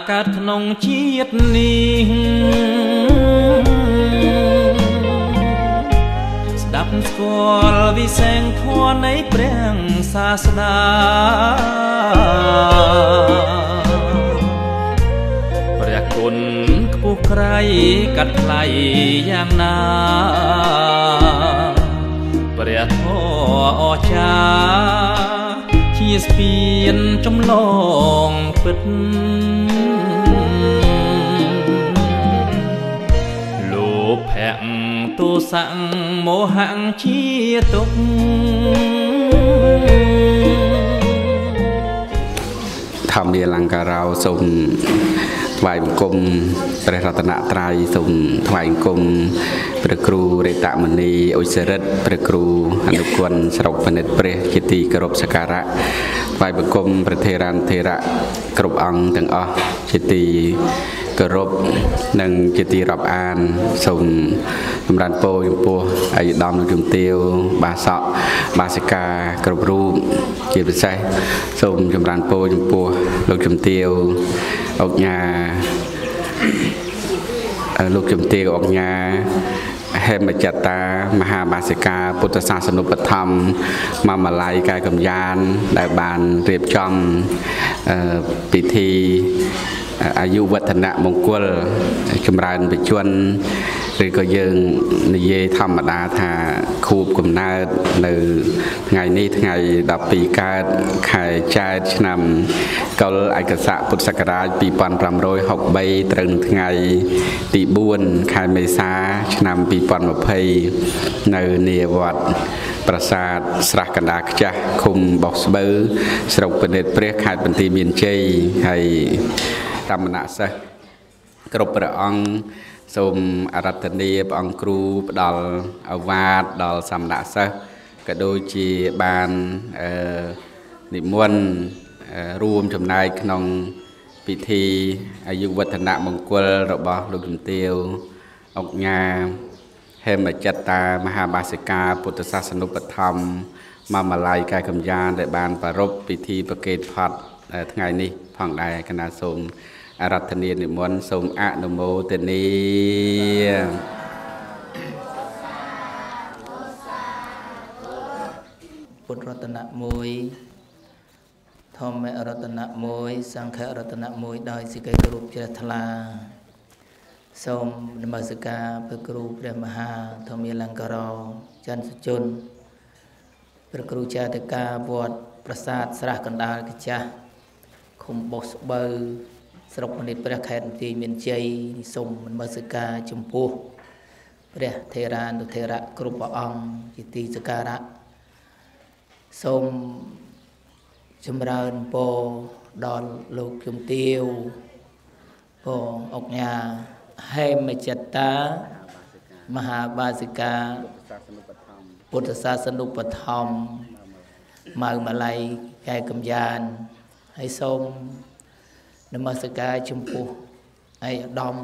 ព្រះករណាកើតក្នុងជាតិនេះស្ដាប់ស្គាល់វិសេងធម៌នៃព្រះសាស្តាព្រះគុណខ្ពស់ក្រៃកាត់ថ្លៃយ៉ាងណាព្រះធម៌អស្ចារ្យជាស្ពានចំឡងពិត ទោសៈមោហៈជាទុក្ខធម្មាលង្ការោសូមថ្វាយបង្គំព្រះរតនត្រ័យសូមថ្វាយបង្គំព្រះគ្រូរេតមនីអុសរិទ្ធព្រះគ្រូអនុគុណស្រុកពនិតព្រះជាទីគោរពសក្ការៈថ្វាយបង្គំព្រះធេរានធេរៈគ្រប់អង្គទាំងអស់ជាទី គោរពនិងជាទីរាប់អានសូមចម្រើនពរចំពោះអាយុដំលោកជំទាវបាសកបាសិកាគ្រប់រូបជាពិសេសសូមចម្រើនពរចំពោះលោកជំទាវអុកញ៉ាលោកជំទាវអុកញ៉ា ហេមចតាមហាបាសិកាពុទ្ធសាសនុបឋមមមាល័យកែកំយ៉ាន ដែលបានរៀបចំពិធីអាយុវឌ្ឍនមង្គលចម្រើនបច្ចុប្បន្ន ឬក៏យើងនិយាយធម្មតាថាខួបកំណើតនៅថ្ងៃនេះថ្ងៃ12កើតខែចែកឆ្នាំកុលឯកស័កពុទ្ធសករាជ2563ត្រូវនឹងថ្ងៃទី4ខែមេសាឆ្នាំ2020នៅនាវត្តប្រាសាទស្រះកណ្ដាលខ្ចាស់ឃុំបោះស្បូវស្រុកពនិតព្រះខេត្តបន្ទាយមានជ័យហើយតាមណសិស្សគ្រប់ព្រះអង្គ សូមអរតនីព្រះអង្គគ្រូផ្ដល់អវាទដល់សមណសិស្សក៏ដូចជាបានអឺនិមន្តរួមចំណែកក្នុងពិធីអាយុវឌ្ឍនមង្គលរបស់លោកជំទាវអុកញ៉ាហេមចិត្តតាមហាបាសិកាពុទ្ធសាសនុបឋមមមាល័យកែកំយ៉ានដែលបានប្រារព្ធពិធីប្រកេតផាត់ថ្ងៃនេះផងដែរកណាសូម អរតនានិមន្តសូមអនុមោទនីពុទ្ធរតនៈ1ធម្មរតនៈ1សង្ឃរតនៈ1ដោយសេចក្តីគោរពជ្រះថ្លាសូមនមស្ការព្រះគ្រូព្រះមហាធម្មាលង្ការោចន្ទសុជនព្រះគ្រូចាតិកាវត្តប្រាសាទស្រះកណ្ដាលកញ្ចាស់ឃុំបោះស្បូវ ស្រុកមនិតព្រះខេត្តបន្ទាយមានជ័យសូមនមស្ការចំពោះព្រះថេរានុថេរៈគ្រប់ព្រះអង្គជាទីសក្ការៈសូមចម្រើនពរដល់លោកជំទាវបងអុកញ៉ាហេមចិត្តតា មហាបាសិកាពុទ្ធសាសនុបឋមម៉ៅម៉ាឡៃកែកំយ៉ានហើយសូម នមស្ការចំពោះឯកឧត្តម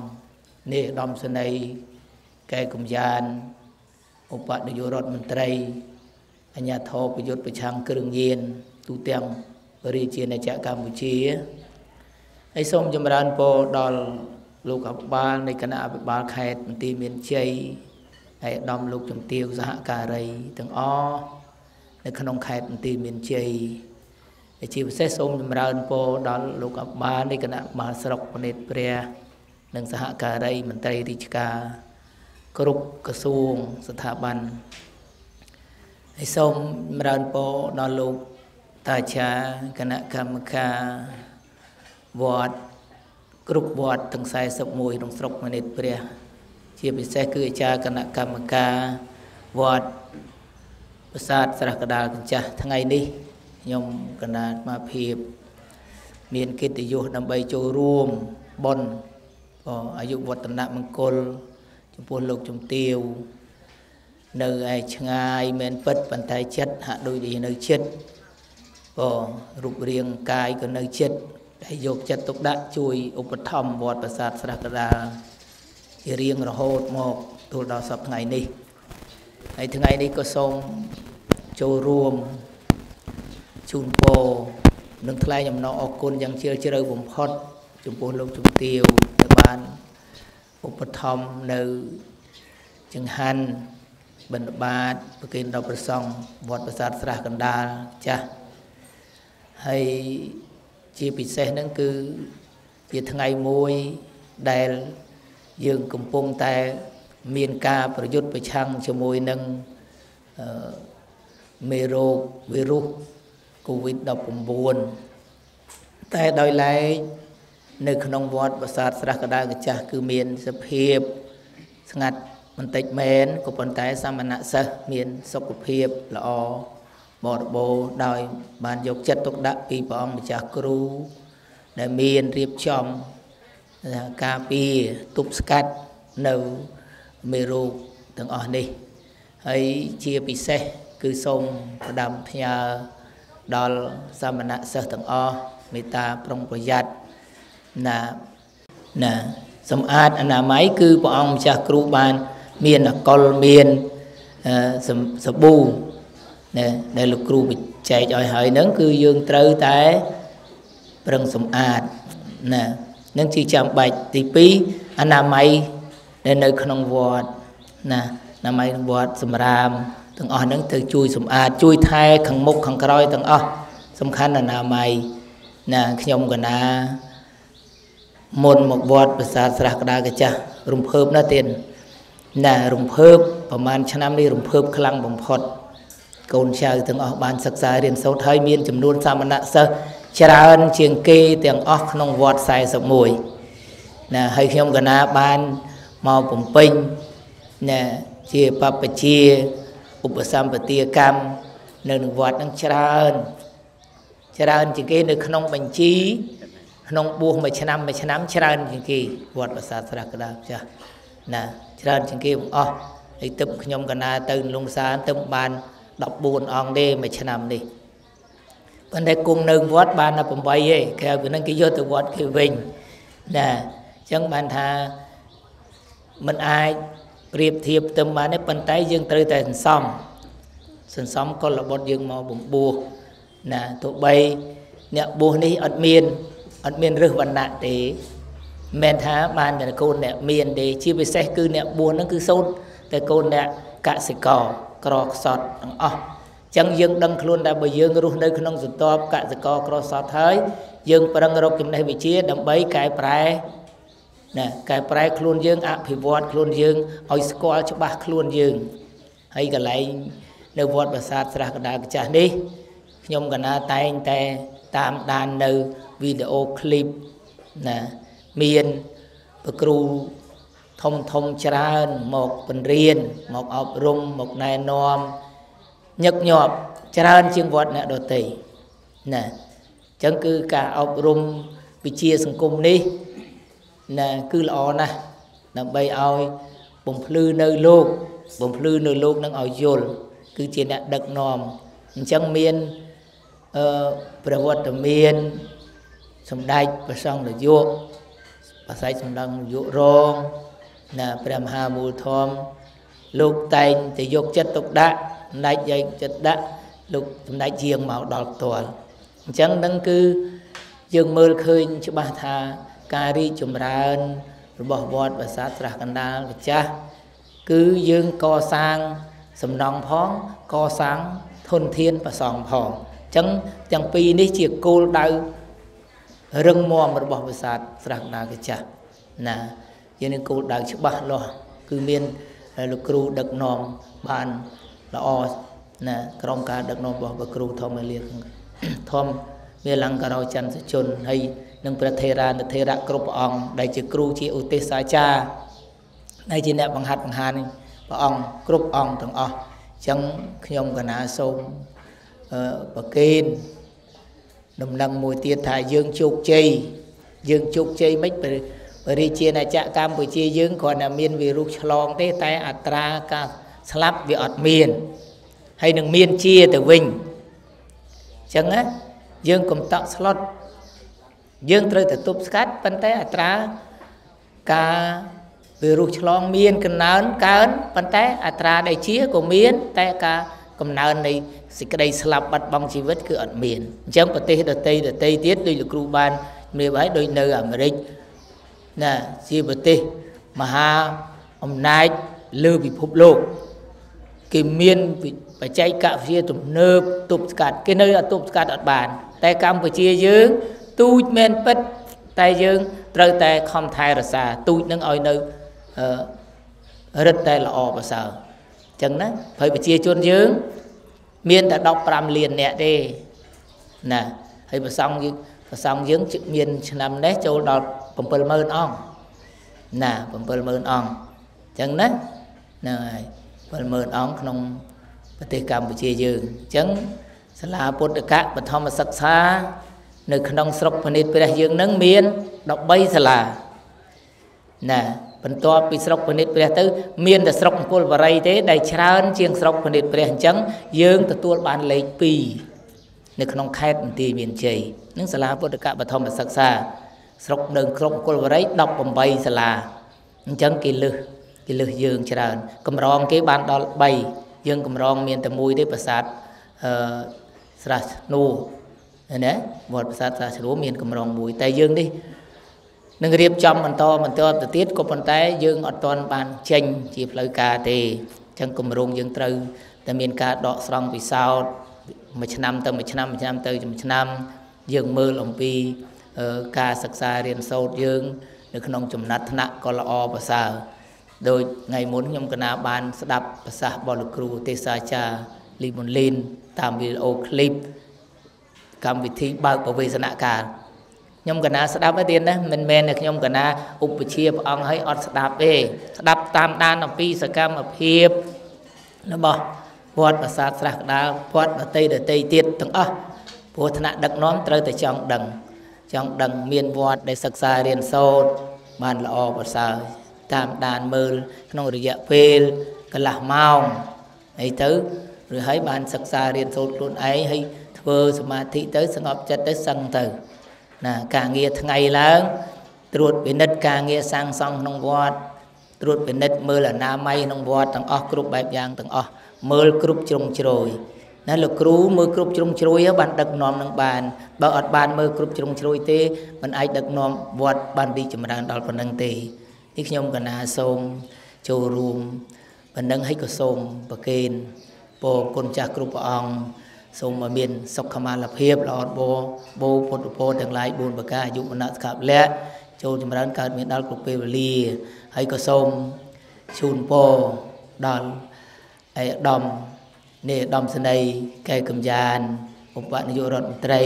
នាយឧត្តមសេនីយកែកំយ៉ានឧបនាយករដ្ឋមន្ត្រីអញ្ញាធិបយុទ្ធប្រឆាំងគ្រឿងញៀនទូទាំងរាជាណាចក្រកម្ពុជាហើយសូមចម្រើនពរដល់លោកអភិបាលនៃគណៈអភិបាលខេត្តបន្ទាយមានជ័យហើយឧត្តមលោកជំទាវសហការីទាំងអស់នៅក្នុងខេត្តបន្ទាយមានជ័យ ជាពិសេសសូមចម្រើនពរដល់លោកអបាលនៃគណៈមហាស្រុកពនិតព្រះនិងសហការីមន្ត្រីរាជការគ្រប់ក្រសួងស្ថាប័នហើយសូមចម្រើនពរដល់លោកតាចាគណៈកម្មការវត្តគ្រប់វត្តទាំង41ក្នុងស្រុកមនិតព្រះ ជាពិសេសគឺអាចារ្យគណៈកម្មការវត្តប្រាសាទស្រះកដាលកញ្ចាស់ថ្ងៃនេះ ខ្ញុំកណាតមកភាព មានកិត្តិយសដើម្បីចូលរួមបនអាយុវឌ្ឍនមង្គល ចំពោះលោកជំទាវនៅឯឆ្ងាយមែនពិតប៉ុន្តែចិត្តហាក់ដូចនៅចិត្តក៏រូបរាងកាយក៏នៅចិត្តដែលយកចិត្តទុកដាក់ជួយឧបត្ថម្ភវត្តប្រាសាទស្រះកដាលជារៀងរហូតមកទល់ដល់សប្តាហ៍ថ្ងៃនេះហើយថ្ងៃនេះក៏សូមចូលរួម ជូនពរនឹងថ្លែងអំណរអគុណយ៉ាងជ្រាលជ្រៅបំផុត ចំពោះលោកជំទាវដែលបានឧបត្ថម្ភនៅចង្ហាន់បិណ្ឌបាតប្រគេនដល់ព្រះសង្ឃវត្តប្រាសាទស្រះកណ្ដាលចាស់ហើយជាពិសេសហ្នឹងគឺជាថ្ងៃមួយដែលយើងកំពុងតែមានការប្រយុទ្ធប្រឆាំងជាមួយនឹងមេរោគវីរុស COVID-19 តែដោយឡែកនៅក្នុងវត្តប្រាសាទស្រះកដាលកចាស់គឺមានសភាពស្ងាត់បន្តិចមែនក៏ប៉ុន្តែសមណសិស្សមានសុខភាពល្អបរិបូរដោយបានយកចិត្តទុកដាក់ពីព្រះអង្គម្ចាស់គ្រូ ដែលមានរៀបចំការពារទប់ស្កាត់នៅមេរោគទាំងអស់នេះហើយជាពិសេសគឺសូមផ្ដាំផ្ញើ ដល់សមណសិស្សទាំងអស់មេត្តាប្រុងប្រយ័ត្នណាណាសម្អាតអនាម័យគឺព្រះអង្គម្ចាស់គ្រូបាន មានអកុលមានសាប៊ូណាដែលលោកគ្រូបញ្ចែកឲ្យហើយហ្នឹងគឺយើងត្រូវតែប្រឹងសម្អាតណានឹងជាចាំបាច់ទី2អនាម័យដែលនៅក្នុងវត្តណាអនាម័យក្នុងវត្តសម្រាម ទាំងអស់ហ្នឹងត្រូវជួយសម្អាតជួយថែខាងមុខខាងក្រោយទាំងអស់សំខាន់អនាម័យណាខ្ញុំកណាមុនមកវត្តប្រាសាទស្រះក្តារកចាស់រំភើបណាស់ទៀតណារំភើបប្រហែលឆ្នាំនេះរំភើបខ្លាំងបំផុតកូនចៅទាំងអស់បានសិក្សារៀនសូត្រហើយមានចំនួនសាមណសិស្សច្រើនជាងគេទាំងអស់ក្នុងវត្ត41ណាហើយខ្ញុំកណាបានមកបំពេញណាជាបព្វជា ឧបសម្បទាកម្មនៅក្នុងវត្តនឹងច្រើនច្រើនជាងគេនៅក្នុងបញ្ជីក្នុងបួសមួយឆ្នាំមួយឆ្នាំច្រើនជាងគេវត្តប្រាសាទស្រះក្តារចាស់ណាច្រើនជាងគេបងអស់ហើយទឹកខ្ញុំកណាទៅលងសានទៅបាន14អង្គទេមួយឆ្នាំនេះប៉ុន្តែគង់នៅវត្តបានតែ8ទេក្រៅពីហ្នឹងគេយកទៅវត្តគេវិញណាអញ្ចឹងបានថាมันអាច ប្រៀបធៀបទៅបានទេប៉ុន្តែយើងត្រូវតែសន្សំសន្សំកុលបុត្រយើងមកបំបួសណាទោះបីអ្នកបួសនេះអត់មានអត់មានរឹសវណ្ណៈទេមិនថាបានតែកូនអ្នកមានទេជាពិសេសគឺអ្នកបួសហ្នឹងគឺសូត្រតែកូនអ្នកកសិករក្រខ្សត់ទាំងអស់ចឹងយើងដឹងខ្លួនថាបើយើងរស់នៅក្នុងសន្ទាប់កសិករក្រសត់ហើយយើងប្រឹងរកចំណេះវិជ្ជាដើម្បីកែប្រែ ណាកែប្រែខ្លួនយើងអភិវឌ្ឍខ្លួនយើងឲ្យស្គាល់ច្បាស់ខ្លួនយើងហើយកន្លែងនៅវត្តប្រាសាទស្រះកណ្ដាលម្ចាស់នេះខ្ញុំកណាតែងតែតាមដាននៅវីដេអូឃ្លីបណាមានប្រគ្រូធំធំច្រើនមកបង្រៀនមកអប់រំមកណែនាំញឹកញាប់ច្រើនជាងវត្តអ្នកដតីណាអញ្ចឹងគឺការអប់រំវិជាសង្គមនេះ ណាគឺល្អណាស់ដើម្បីឲ្យបំភ្លឺនៅលោកបំភ្លឺនៅលោកនឹងឲ្យយល់គឺជាអ្នកដឹកនាំអញ្ចឹងមានអឺប្រវត្តិមានសម្ដេចព្រះសង្ឃនាយកបស័យសម្ដេចនាយករងណាព្រះមហាមូលធម៌លោកតែងតែយកចិត្តទុកដាក់សម្ដេចយកចិត្តដាក់លោកសម្ដេចជាងមកដល់ផ្ទាល់អញ្ចឹងនឹងគឺយើងមើលឃើញច្បាស់ថា ការរីកចម្រើន របស់វត្តប្រាសាទស្រះកណ្ដាលម្ចាស់គឺយើងកសាងសំណង់ផងកសាងធនធានប្រសងផងអញ្ចឹងទាំងពីរនេះជាគោលដៅរឹងមាំរបស់ប្រាសាទស្រះកណ្ដាលម្ចាស់ណាយើងនឹងគោលដៅច្បាស់លាស់គឺមានលោកគ្រូដឹកនាំបានល្អណាក្រុមការដឹកនាំរបស់ព្រះគ្រូធម្មលាធម្មមេលង្ការោច័ន្ទសជនហើយ និងព្រះថេរានុថេរៈគ្រប់ព្រះអង្គដែលជាគ្រូជាឧទេសសាចារដែលជាអ្នកបង្ហាត់បង្ហាញព្រះអង្គគ្រប់អង្គទាំងអស់អញ្ចឹងខ្ញុំកណាសូមប្រគេនដំណឹងមួយទៀតថាយើងជោគជ័យយើងជោគជ័យមិនបរិជាណាចក្រកម្ពុជាយើងគ្រាន់តែមានវីរុសឆ្លងទេតែអត្រាការស្លាប់វាអត់មានហើយនឹងមានជាទៅវិញអញ្ចឹងណាយើងកុំតក់ស្លុត យើងត្រូវតែទប់ស្កាត់ប៉ុន្តែអត្រាការវីរុសឆ្លងមានកណើនកើនប៉ុន្តែអត្រាដែលជាក៏មាន តែការកំណើននៃសេចក្តីស្លាប់បាត់បង់ជីវិតគឺអត់មានអញ្ចឹងប្រទេសដទៃដទៃទៀតដូចលោកគ្រូបានជំរាបហើយដូចនៅអាមេរិកណាជាប្រទេសមហាអំណាចលើពិភពលោកគេមានបច្ចេកវិទ្យាទំនើបទប់ស្កាត់គេនៅអត់ទប់ស្កាត់អត់បាន តែកម្ពុជាយើង ទូចមែនពិតតែយើងត្រូវតែខំថែរក្សាទូចនឹងឲ្យនៅរឹតតែល្អប្រសើរអញ្ចឹងណាព្រោះប្រជាជនយើង មានតែ15លានអ្នកទេណាហើយប្រសង់យើងប្រសង់យើងមានឆ្នាំនេះចូលដល់70000អង្គណា70000អង្គអញ្ចឹងណាហ្នឹងហើយ70000អង្គក្នុងប្រទេសកម្ពុជាយើងអញ្ចឹងសាលាពុទ្ធកៈបឋមសិក្សា នៅក្នុងស្រុកពនិតព្រះយើងនឹងមាន13សាលាណាបន្ទាប់ពីស្រុកពនិតព្រះទៅ មានតែស្រុកអង្គលបរិយទេដែលច្រើនជាងស្រុកពនិតព្រះអញ្ចឹងយើងទទួលបានលេខ2នៅក្នុងខេត្តបន្ទាយមានជ័យនឹងសាលាពុទ្ធកបឋមសិក្សា ស្រុកនៅក្រុងអង្គលបរិយ18សាលាអញ្ចឹងគេលឹះគេលឹះយើងច្រើនកម្រងគេបានដល់3យើងកម្រងមានតែមួយទេប្រាសាទអឺស្រះធ្នូ ណាវត្តប្រាសាទស្រះធ្នូមានកម្រងមួយ តែយើងនេះនឹងរៀបចំបន្តបន្តទៅទៀតក៏ប៉ុន្តែយើងអត់ទាន់បានចេញជាផ្លូវការទេអញ្ចឹងគម្រោងយើងត្រូវតែមានការដកស្រង់ពិសោធន៍មួយឆ្នាំទៅមួយឆ្នាំមួយឆ្នាំទៅមួយឆ្នាំ យើងមើលអំពីការសិក្សារៀនសូត្រយើង នៅក្នុងចំណាត់ថ្នាក់ក៏ល្អប្រសើរដោយថ្ងៃមុនខ្ញុំកណាបាន ស្ដាប់ប្រសាសន៍របស់លោកគ្រូទេសាចារលីមុនលីនតាមវីដេអូឃ្លីប កម្មវិធីបើកប្រវេសនកាលខ្ញុំកណាស្ដាប់ទេណាមិនមែនតែខ្ញុំកណាឧបជាព្រះអង្គឲ្យអត់ស្ដាប់ទេស្ដាប់តាមដានអំពីសកម្មភាពរបស់វត្តប្រាសាទស្រះក្តាលវត្តដតីដតីទៀតទាំងអស់ព្រោះឋានៈដឹកនាំត្រូវតែចង់ដឹង ចង់ដឹងមានវត្តដែលសិក្សារៀនសូត្របានល្អប្រសើរតាមដានមើលក្នុងរយៈពេលកន្លះម៉ោងអីទៅឬហើយបានសិក្សារៀនសូត្រខ្លួនឯងហើយ ធ្វើសមាធិទៅស្ងប់ចិត្តទៅសឹងទៅណាការងារថ្ងៃឡើងត្រួតពិនិត្យការងារសាងសង់ក្នុងវត្តត្រួតពិនិត្យមើលអនាម័យក្នុងវត្តទាំងអស់គ្រប់បែបយ៉ាងទាំងអស់មើលគ្រប់ជ្រុងជ្រោយណាលោកគ្រូមើលគ្រប់ជ្រុងជ្រោយបានដឹកនាំនឹងបានបើអត់បានមើលគ្រប់ជ្រុងជ្រោយទេមិនអាចដឹកនាំវត្តបានរីចម្រើនដល់ប៉ុណ្ណឹងទេនេះខ្ញុំកណាសូមចូលរួមប៉ុណ្ណឹងឲ្យក៏សូមប្រគេនពោគុណចាស់គ្រប់ព្រះអង្គ សូមឲ្យមានសុខមាលភាពល្អបោបោពុទ្ធពរទាំងឡាយ4ប្រការអាយុវណ្ណៈសុខៈលៈចូលចម្រើនកើតមានដល់គ្រប់ពេលវេលាហើយក៏សូមជូនពរដល់ឯកឧត្តមនេះឧត្តមសេនីយកែកំយ៉ានឧបនាយករដ្ឋមន្ត្រី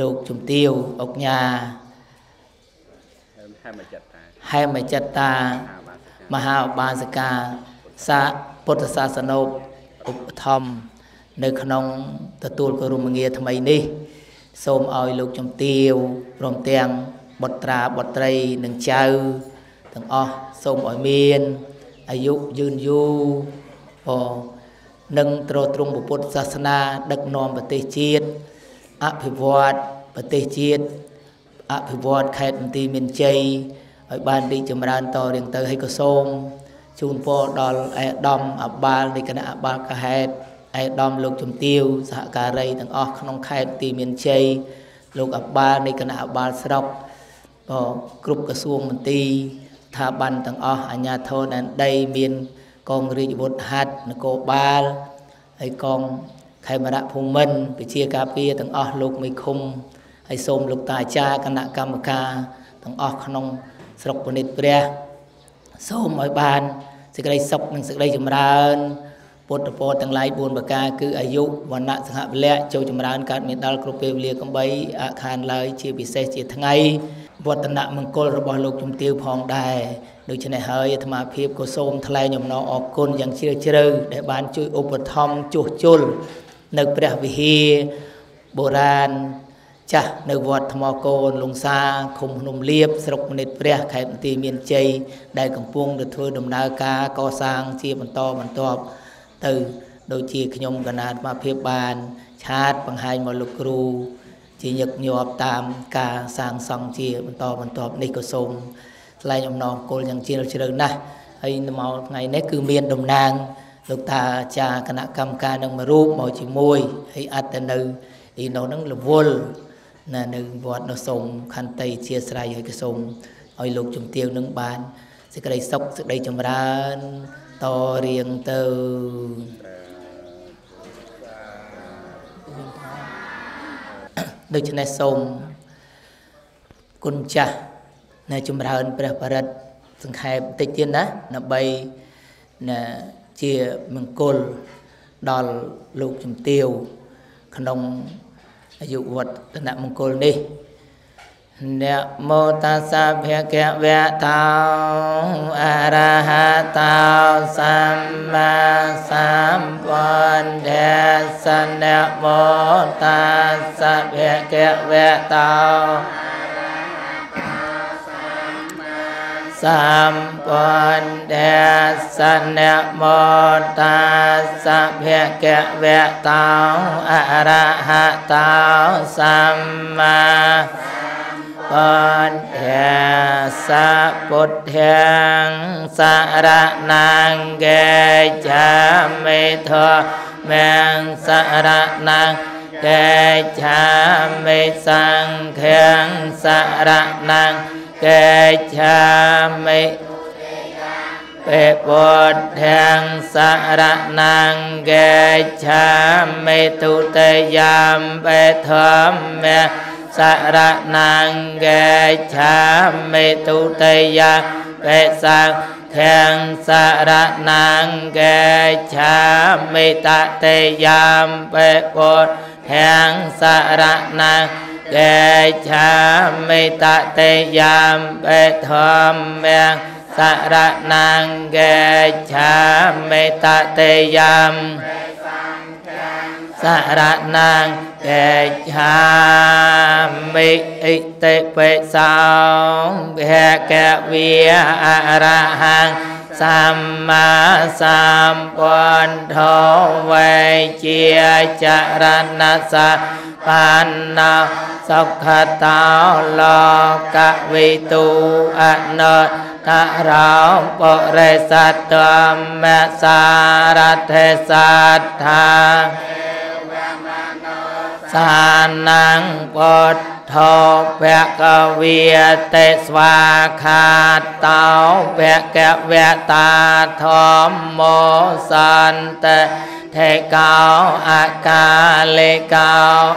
លោកជំទាវអុកញ៉ាហេមចិត្តតាហេមចិត្តតាមហាឧបាសិកាសាពុទ្ធសាសនូប ឧបត្ថម្ភនៅក្នុងទទួលគោរមងារថ្មីនេះ សូមឲ្យលោកជំទាវព្រមទាំងបុត្រាបុត្រីនិងចៅទាំងអស់សូមឲ្យមានអាយុយឺនយូរអូនឹងទ្រទ្រង់ពុទ្ធសាសនា ដឹកនាំប្រទេសជាតិអភិវឌ្ឍប្រទេសជាតិអភិវឌ្ឍខេត្តបន្ទាយមានជ័យឲ្យបានរីកចម្រើនតរៀងទៅហើយក៏សូម ជូនពរដល់ឯកឧត្តមអបាលនៃគណៈអបាលកហេតុឯកឧត្តមលោកជំទាវសហការីទាំងអស់ក្នុងខេត្តទីមានជ័យលោកអបាលនៃគណៈអបាលស្រុកក៏គ្រប់ក្រសួងមន្ទីរស្ថាប័នទាំងអស់អាជ្ញាធរដែនដីមានកងរាជវុធហត្ថនគរបាលហើយកងខេមរៈភូមិន្ទវិជាការពារទាំងអស់លោកមេឃុំហើយសូមលោកតាអាចារ្យគណៈកម្មការទាំងអស់ក្នុងស្រុកពនិតព្រះសូមឲ្យបាន សេចក្តីសុខនិងសេចក្តីចម្រើនពុទ្ធពរទាំងឡាយ4ប្រការគឺអាយុវណ្ណៈសង្ហពលៈចូលចម្រើនកើតមានដល់គ្រប់ពេលវេលាកំបីអខានឡើយជាពិសេសជាថ្ងៃវឌ្ឍនមង្គលរបស់លោកជំទាវផងដែរដូច្នេះហើយអាត្មាភាពក៏សូមថ្លែងអំណរអគុណយ៉ាងជ្រាលជ្រៅដែលបានជួយឧបត្ថម្ភជួសជុលនៅព្រះវិហារបុរាណ ចាស់នៅវត្តថ្មកូនលងសាឃុំភ្នំលៀបស្រុកមនិតព្រះខេត្តបន្ទាយមានជ័យដែលកំពុងទៅធ្វើដំណើរការកសាងជាបន្តបន្ទាប់ទៅដូចជាខ្ញុំកណាតមកភាពបាន ឆាតបង្ហាញមកលោកគ្រូ ជាញឹកញាប់តាមការសាងសង់ជាបន្តបន្ទាប់នេះក៏សូមថ្លែងអំណរគុណយ៉ាងជ្រាលជ្រៅណាស់ហើយមកថ្ងៃនេះគឺមានតំណាងលោកតាអាចារ្យគណៈកម្មការនឹងមួយរូបមកជាមួយហើយអត់ទៅនៅអ៊ីណូនឹងរវល់ ណានៅវត្តនៅសូមខន្តីជាស្រ័យហើយក៏សូមឲ្យលោកជំទាវនឹងបានសេចក្តីសុខសេចក្តីចម្រើនតរៀងទៅដូច្នេះសូមគុណចាស់នៅចម្រើនព្រះបរិត្តសង្ខេបបន្តិចទៀតណាដើម្បីណាជាមង្គលដល់លោកជំទាវក្នុង អាយុវឌ្ឍនមង្គលនេះនមោតាសាភគវៈតោអរហតោសម្មាសម្ពុទ្ធស្សនមោតាសាភគវៈតោ สัมปันเดสเนโมตาสสะเพเกเวตาอะระหะตาสัมมาปัญญาสะพุทธังสารนังเกจามิทอแมงสารนังเกจามิสังเขงสารนัง តោសម្មាបណ្ធាសពុទ្ធាងសារណាងកេចាមេធមេងសារណាងកេចាមេសង្ឃាងសារណាងកេចាមេពេពុទ្ធាងសារណាងកេចាមេទុតិយាមពេធម្មេសារណាងកេឆាមេទុតិយាបេសាខាងសារណាងកេឆាមេត តិយាមបេពុទ្ធខាងសារណាងកេឆាមេតតិយាមបេធម្មងសារណាងកេឆាមេតតិយាមសារណាងកេឆាមិអិតិបិសោភគវិអរហង្គ សម្មាសម្ពុទ្ធោវេជាចរណសបានណោសុខតោលោកវិទូអនុតរោបរិសតធម្មសារថេសត្ថាសាนัง ពុទ្ធោភគវិទេស្វាខាតោភគវតាធម្មោសន្តថេកោអកាលេកោ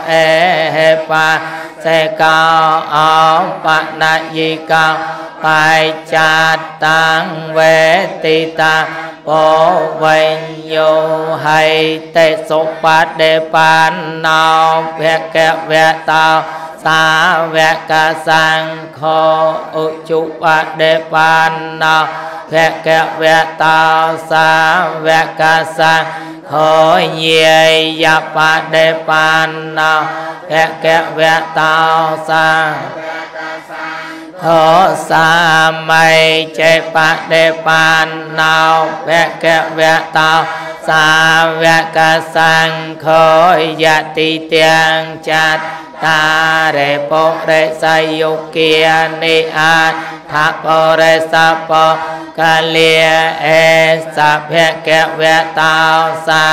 អេហេបាសេកោអបណយិកោបាយចាតតាំងវេតិតាពោវិញ្ញោហៃតេសុបដេបានណោភគវតោសាវកសង្ឃោឧជុបដេបានណោភគវតោសាវកសង្ឃោញាយបដេបានណោភគវតោសាហោសាមៃចេបដេបានណោភគវតោ សាវកសង្ឃោយតិទាំងចាត់តារេពុរិសយុគានិអាថាបរិសពកលាអេសភគវតោសា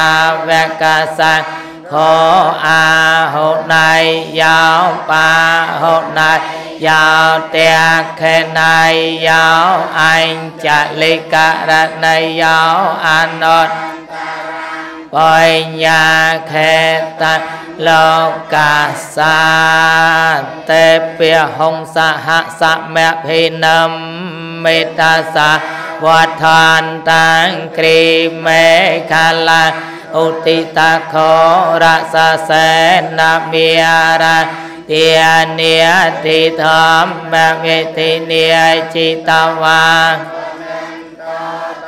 វកសង្ឃោ khổ a hô nay, giáo pa hô nay, giáo te khe nay, giáo anh chạy ly ca ra nay, giáo an non bồi nhà khe tại lo ca sa te pia hong sa hạ sa mẹ phi nam អាហុណៃយោបាហុណៃយោតាខេណៃយោអញ្ចလိករណៃយោអនុតបញ្ញាខេតលោកកាសាតេពហុងសហសមភិន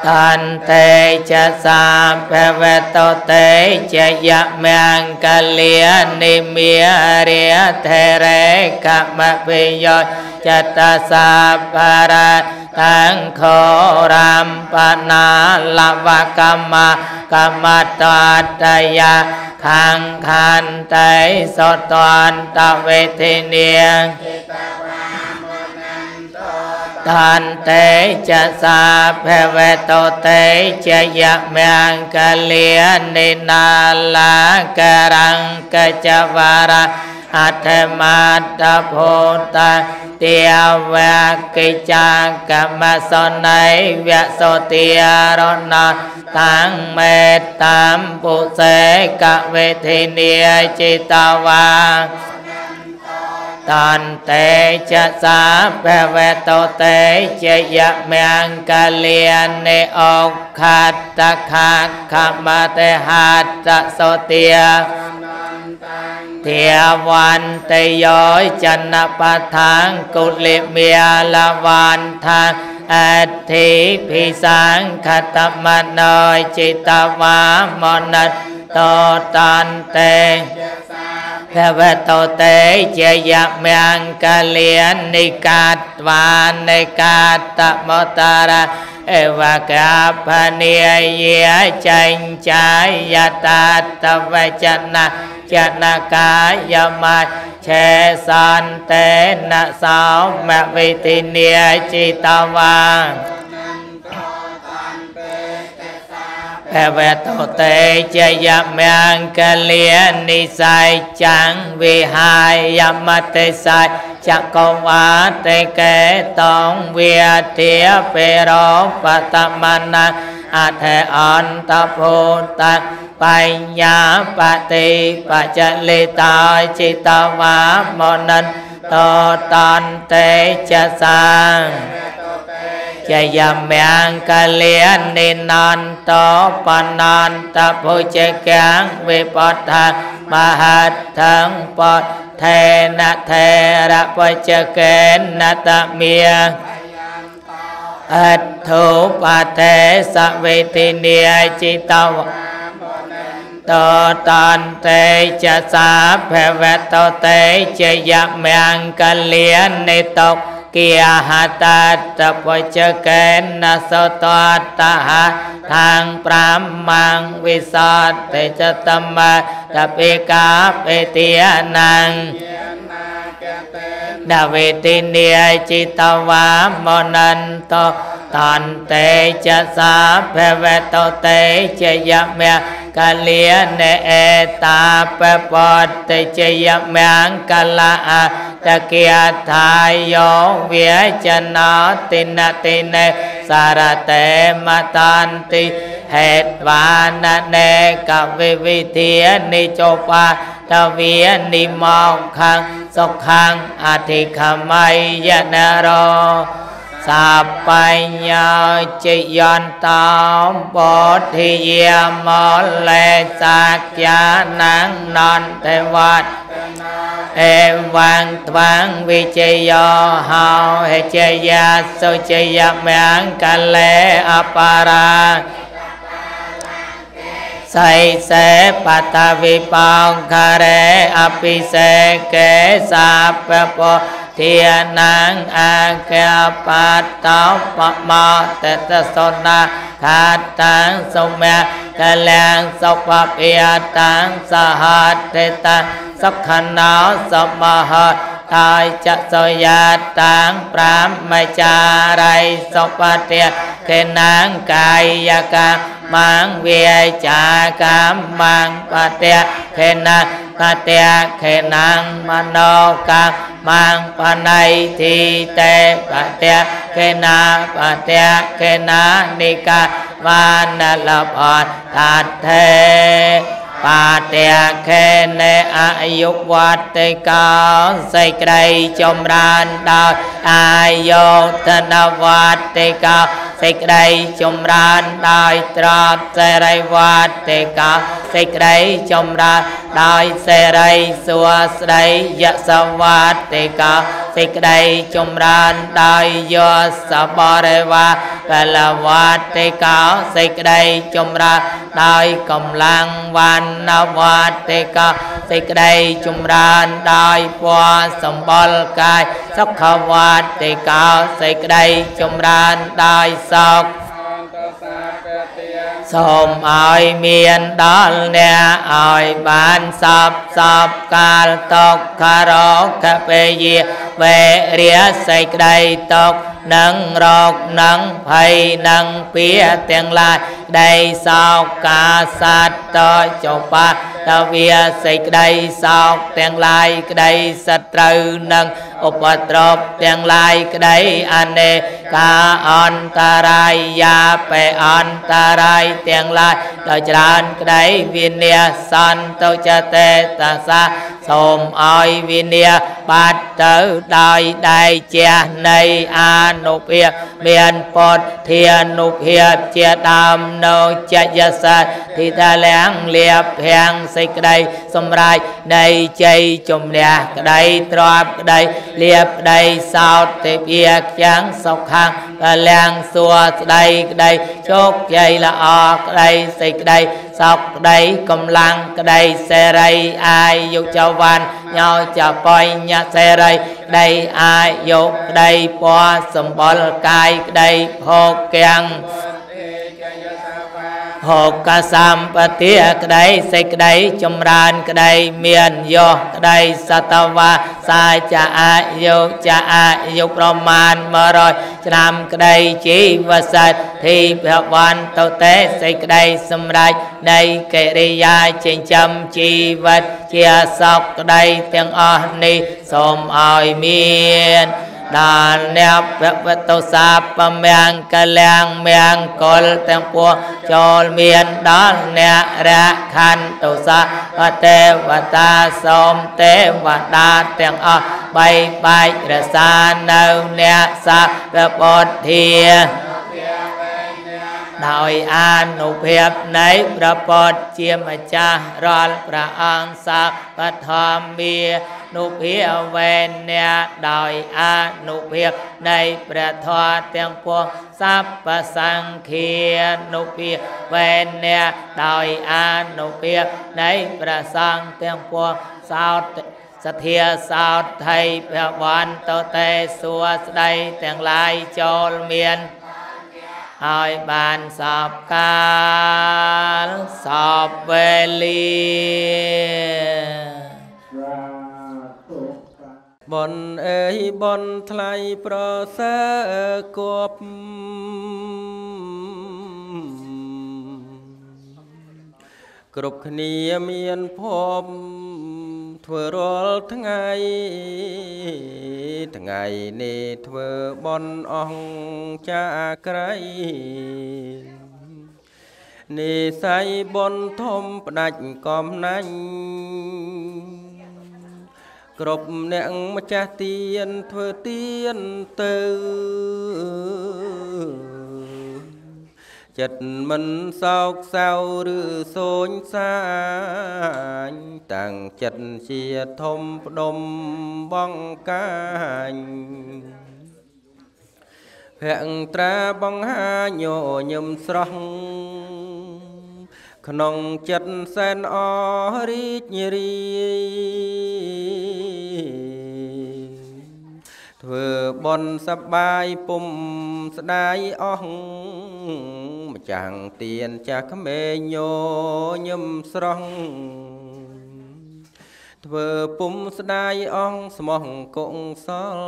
មមេតាសាវដ្ឋានតាំងគ្រីមេខាឡាឧតិតាខរសសេនមេរាទានិតិធម្មវិតិនិចិតវាតន្តេចសាភវតតេចយមង្គលានិមិរិយធរេកម្មវិយោចតសាបរតាំងខរាមបណាលវកម្មកម្មតតយាខាងខានតេសតន្តវេទិនី តានតេចសាភវតោតេចយមង្គលិនិណាលាករង្កចវរៈអធមតភូតទេវកិច្ចាកម្មសន័យវសតិរណតាំងមេតតាមពុសេកវេទិនីចេតវា តានតេចសាភវតោតេជយមង្គលិនិអុខតខាខមតេហតសតិធាវន្តយោចនបថាងគុលិមេលវន្ថាអធិភិសង្ខតមនោចិតវាមនត តតានតេភវតោតេជាយមង្គលិនិកាតវានិកាតមតរាអេវកាភនិយាចេញចាយតាតវចនាចនកាយមឆេសន្តេនសោមវិទិនីចិតវា ភវតោតេចយមង្គលិនិស័យចាំងវិហាយមតិស័យចកវាតេកេតងវាទាពេរោបតមនាអថេអន្តភូតបញ្ញាបតិបច្ចលេតាចិតវាមនិនតតន្តេចសា ចយមង្គលិនិនន្តបណន្តភុជកាំវិបដ្ឋមហត្ថងបថេនថេរបច្ចកេនតមាអត្ថុបតេសវេទិនីចិតវតតន្តេចសាភវតតេជយមង្គលិនិតោ គិយហតតបច្ចកេនសតតហខាងប្រាំមាំងវិសតេចតមតពេកាពេទានាងដវេទិនីចិតវាមនន្តតន្តេចសាភវតតេជយមកលិនេអេតាបពតេជយមង្គលអ តគិយថាយោវាចនតិនតិនេសារតេមតន្តិហេតវាននេកវិវិធានិចោបាតវិនិមោខੰសុខੰអធិខមៃយនរោ សាបញ្ញោចិយន្តោពោធិយាមលេសាក្យានੰនន្តេវត្តអេវੰត្វាំងវិជយោហោហេជយាសុជយមង្គលេអបរាសៃ សេបតវិបងខរេអភិសេកេសាពពធានាងអាកបតោបមតតសនាខាតាំងសុមៈកលាំងសុបភិយតាំងសហតេតាសុខណោសមហតតាយចសយាតាំងប្រាមចារៃសុបតិកេណាងកាយកា មាងវាចាកាមាងបតៈខេណាបតៈខេណាងមโนកាមាងបណៃទីតេបតៈខេណាបតៈខេណានិកាវានលបអតតាថេ បាតេខេនេអយុវតិកោសេចក្តីចម្រើនដោយអាយុធនវតិកោសេចក្តីចម្រើនដោយត្រតសេរីវតិកោសេចក្តីចម្រើនដោយសេរីសួស្តីយសវតិកោសេចក្តីចម្រើនដោយយសបរិវាពលវតិកោសេចក្តីចម្រើនដោយកម្លាំងវណ្ណវតិកោសេចក្តីចម្រើនដោយពណ៌សម្បល់កាយសុខវតិកោសេចក្តីចម្រើនដោយសោក សសូមឲ្យមានដល់អ្នកឲ្យបានសពសពកាលតុក្ខរោគពេយាវេរាសេចក្តីទុក្ខនឹងរោគនឹងភ័យនឹងពៀទាំងឡាយដីសោកកាសត្វតចុបា តវាសេចក្តីសោកទាំងឡាយក្តីសត្រូវនឹងឧបទ្រពទាំងឡាយក្តីអនេកាអន្តរាយយាបេអន្តរាយទាំងឡាយដោយច្រើនក្តីវិញ្ញាសន្តោចតេតាសាសូមឲ្យវិញ្ញាបាត់ទៅដោយដៃជះនៃអនុភាពមានពុទ្ធធានុភាពជាដើមនៅចយស័តទីតាលាំងលៀបភាំងសេចក្តីសម្រេចនៃជ័យជំនះក្តីទ្របក្តីលៀបក្តីសោតទេភាខ្ចាំងសុខាំងកលាំងសួស្តីក្តីជោគជ័យល្អក្តីសេចក្តីសោកក្តីកម្លាំងក្តីសេរីអាយុចវ័នញោចបញ្ញសេរីក្តីអាយុក្តីពណ៌សម្បល់កាយក្តីភោគទាំង ហោកសម្បទាក្តីសេចក្តីចម្រើនក្តីមានយោក្តីសតវាសាចាអាយុចាអាយុប្រមាណ100ឆ្នាំក្តីជីវសិទ្ធិភវន្តទៅទេសេចក្តីសម្រេចនៃកិរិយាចិញ្ចឹមជីវិតជាសោកក្តីទាំងអស់នេះសូមឲ្យមាន ដល់អ្នកពវតុសាបមង្គលាំងមង្គលទាំងពួងចូលមានដល់អ្នករខន្តុសាបទេវតាសូមទេវតាទាំងអស់បីបាច់រសានៅអ្នកសាពពុទ្ធា ដោយអានុភាពនៃព្រះពុទ្ធជាម្ចាស់រាល់ព្រះអង្គសាបធម្មានុភាវេនៈដោយអានុភាពនៃព្រះធម៌ទាំងពួងសព្វសង្ឃានុភាវេនៈដោយអានុភាពនៃព្រះសង្ឃទាំងពួងសោតសធាសោតថៃភវន្តតេសួស្ដីទាំងឡាយចូលមាន ហើយបានសពកាលសពវេលាបនអើយបនថ្លៃប្រសើរគប់គ្រប់គ្នាមានភព ធ្វើរាល់ថ្ងៃថ្ងៃនេះធ្វើបនអង្ចាក្រៃនេស័យបនធំផ្ដាច់កំណាញ់គ្រប់អ្នកម្ចាស់ទៀនធ្វើទៀនទៅ ចិត្តមិនសោកសៅឬសូនសាញតាំងចិត្តជាធំផ្ដុំបងកាញភក្ត្រាបង្ហាញញឹមស្រស់ក្នុងចិត្តសែនអរីករាយធ្វើបនសបាយពុំស្ដាយអស់ ម្ចាំងទៀនចាស់ក្មេងញញឹមស្រស់ធ្វើពុំស្ដាយអស់ស្មោះកុងសល់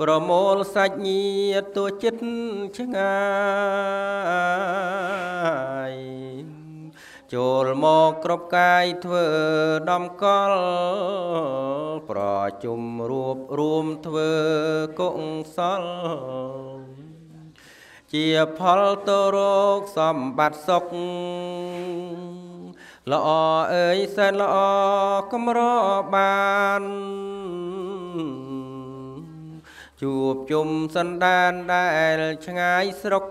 ប្រមូលសាច់ញាតទួចិត្តឆ្ងាយចូលមកគ្រប់កាយធ្វើដំកល់ប្រជុំរួបរួមធ្វើកុងសល ជាផលទៅរកសម្បត្តិសុខល្អអើយសែនល្អកំរបានជួបជុំសន្តានដែលឆ្ងាយស្រុក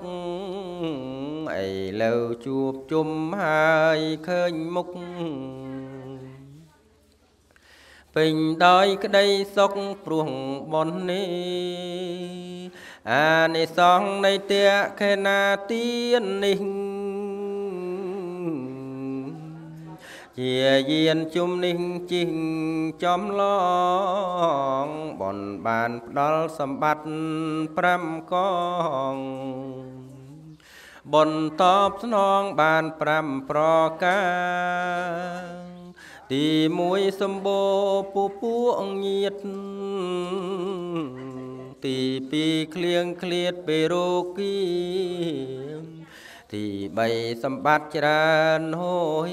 ឥឡូវជួបជុំហើយឃើញមុខពេញដោយក្តីសុខព្រោះបននេះ អានិសងនៃតេខេណាទាននេះជាយានជុំនេះជីងចំឡងបនបានផ្ដល់សម្បត្តិ5កងបបន្តស្នងបាន5ប្រការទី1សម្បូរពពួកញាត ទី2ក្លៀងឃ្លាតពេលរោគីទី3សម្បត្តិច្រើនហូយ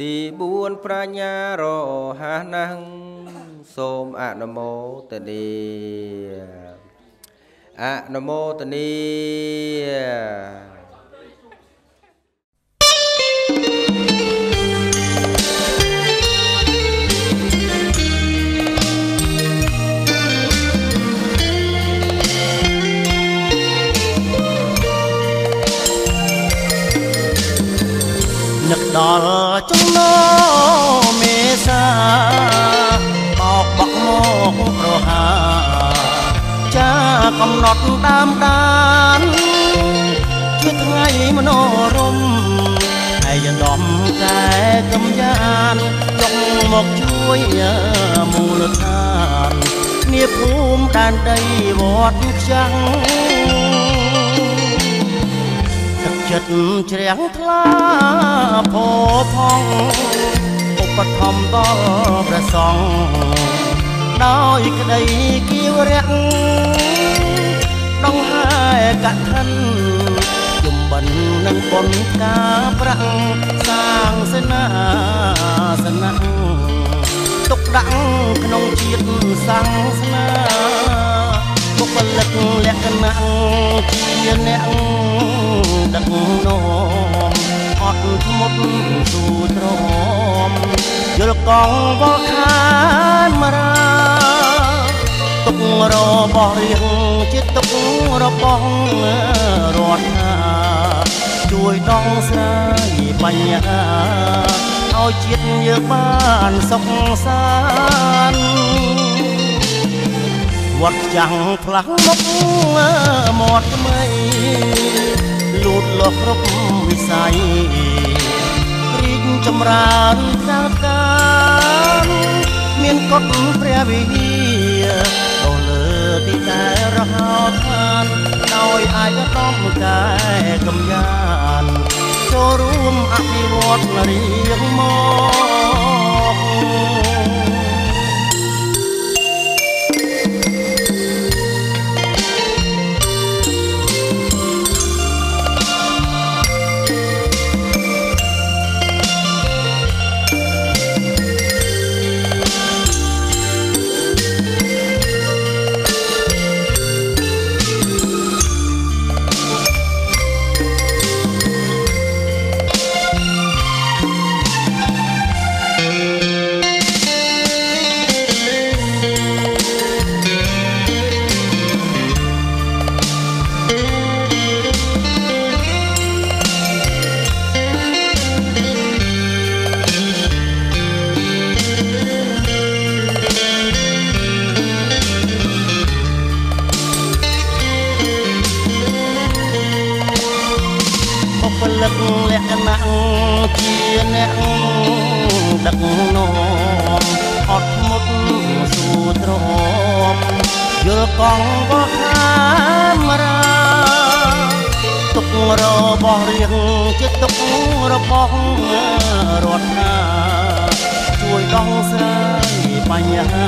ទី4ប្រាជ្ញារហ័សណាស់សូមអនុមោទនីអនុមោទនី ដល់ចំណោមេសាបោកបក់មករហាចាកំណត់ដើមដានជាថ្ងៃមនោរមឯយដំតែកំយ៉ានចុងមកជួយមូលដ្ឋាននាភូមិដែនដីវត្តខ្ចាំងទឹក ចិត្តជ្រះថ្លាផោផង់ឧបត្ថម្ភដល់ព្រះសង្ឃដោយក្តីគៀវរៈដងហើកឋិនយំបិននឹងបុណ្យការប្រាក់សាងសេនាសនៈទុកដាក់ក្នុងជាតិសាសនា បុគ្គលិកលក្ខណៈជាអ្នកដឹកនាំអត់ធ្មត់ទូទ្រាំយល់កងវល់ខានមរាទុករបស់រៀងជាទុករបស់រដ្ឋាជួយដងស្រាយបញ្ហាឲ្យជាតិយើងបានសុខសាន្ត វត្តចាំងផ្លាស់មុខមាត់ថ្មីលូតលាស់គ្រប់វិស័យរីកចម្រើនកាលកាលមានកត់ព្រះវិហារដល់លើទីតែរហោឋានដោយអាយដំកាយកំយ៉ានចូលរួមអភិវឌ្ឍរៀងមក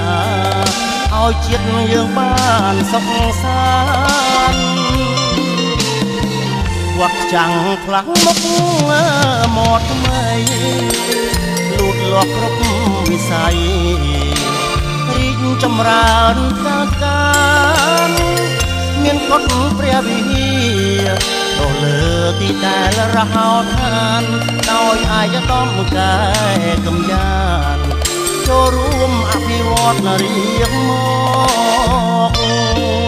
ឲ្យជាតិយើងបានសុខសាន្តវត្តចាំងផ្លាំងមុខមាត់ថ្មីលូតលាស់គ្រប់វិស័យរីកចម្រើនកើតការមានកត់ព្រះវិហារដល់លើទីដែលរហោឋានដោយអាយតំកាយកំយ៉ាន ចូលរួមអភិវឌ្ឍរៀងមក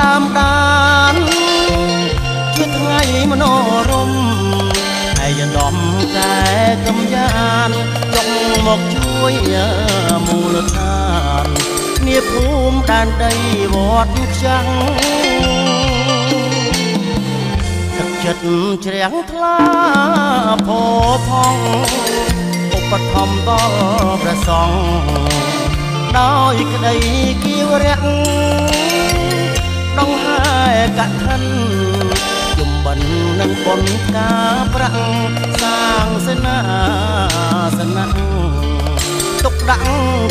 ដើមដានជាថ្ងៃមនោរមឯយដំតែកំយ៉ានចុកមកជួយមូលដ្ឋានគ្នាភូមិដែនដីវត្តខ្ចាំងទឹកចិត្តជ្រះថ្លាផោផង់ឧបត្ថម្ភដល់ព្រះសង្ឃដោយក្តីគៀវរៈ ដងហើយកឋិនយំបិននឹងបុណ្យការប្រាក់សាងសេនាសនៈទុកដាក់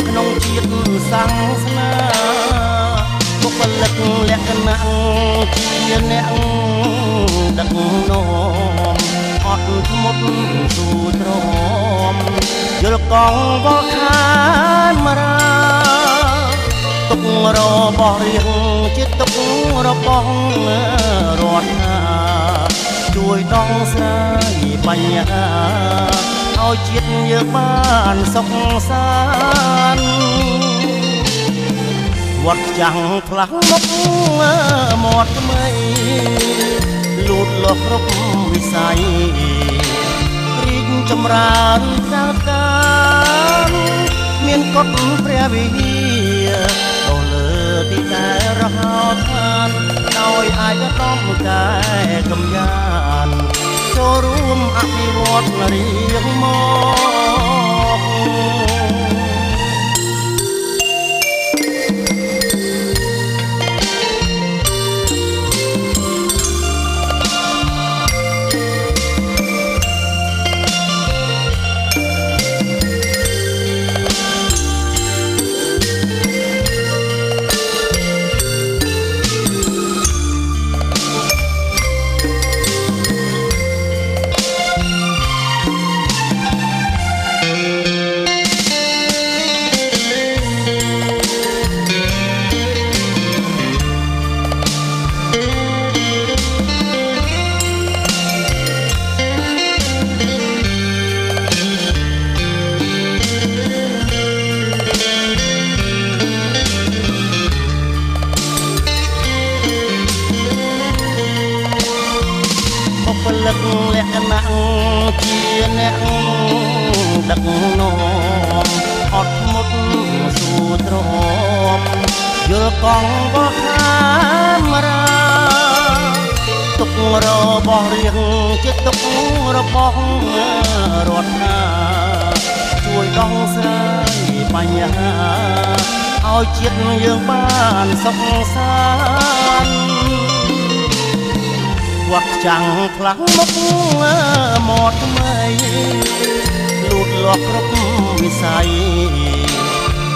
ក្នុងជាតិសាសនាបុគ្គលិកលក្ខណៈជាអ្នកដឹកនាំអត់ធ្មត់ទូទ្រាំយល់កងបកខានមរាទុក របស់រៀងជាទុករបស់រដ្ឋាជួយដងស្រាយបញ្ហាឲ្យជាតិយើងបានសុខសាន្តវត្តចាំងផ្លាស់មុខមាត់ថ្មីលូតលាស់គ្រប់វិស័យរីកចម្រើនកើតការមានកត់ព្រះវិហារដល់លើ ទីតែរហោឋានដោយអាយដំកាយកំយ៉ានចូលរួមអភិវឌ្ឍរៀងមក លិកលក្ខណៈជាអ្នកដឹកនាំអត់មុតស៊ូទ្រាំយល់កងបខាមរាទុករបស់រៀងជាទុករបស់រដ្ឋាជួយដងស្រាយបញ្ហាឲ្យជាតិយើងបានសុខសាន្ត វត្តចាំងផ្លាំងមុខមាត់ថ្មីលូតលាស់គ្រប់វិស័យ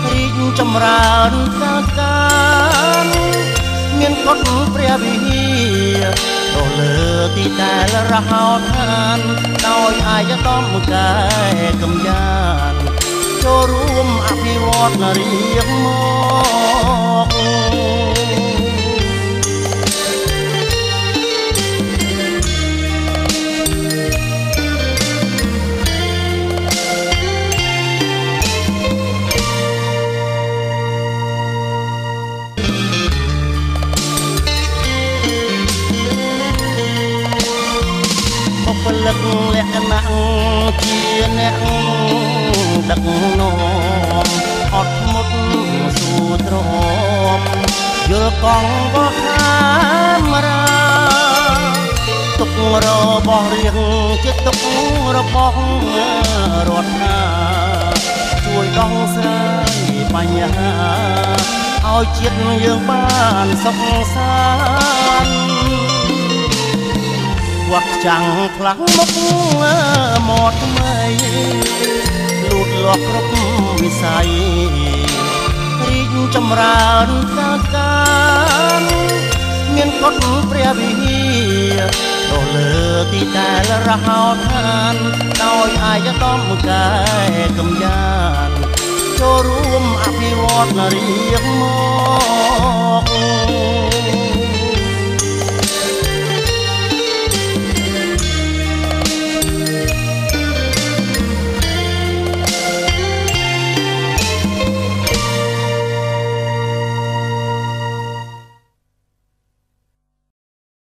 រីកចម្រើនកើតការមានកត់ព្រះវិហារដល់លើទីតែលរហោឋានដោយអាយតំកាយកំយ៉ានចូលរួមអភិវឌ្ឍរៀងមក លិកលក្ខណៈជាអ្នកដឹកនាំអត់ធ្មត់ស៊ូទ្រាំយល់កងបខាមរាទុករបស់រៀងជាទុករបស់រដ្ឋាជួយដងស្រាយបញ្ហាឲ្យជាតិយើងបានសុខសាន្ត វត្តចាំងផ្លាំងមុខមាត់ថ្មីលូតលាស់គ្រប់វិស័យរីកចម្រើនកើតការមានកត់ព្រះវិហារដល់លើទីតែលរហោឋានដោយអាយតំកាយកំយ៉ានចូលរួមអភិវឌ្ឍរៀងមក